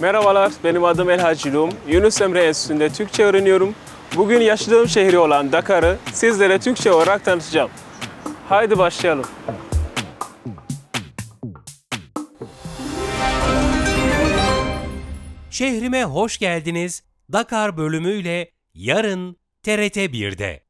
Merhabalar, benim adım El Yunus Emre Enstitüsü'nde Türkçe öğreniyorum. Bugün yaşadığım şehri olan Dakar'ı sizlere Türkçe olarak tanıtacağım. Haydi başlayalım. Şehrime hoş geldiniz. Dakar bölümüyle yarın TRT 1'de.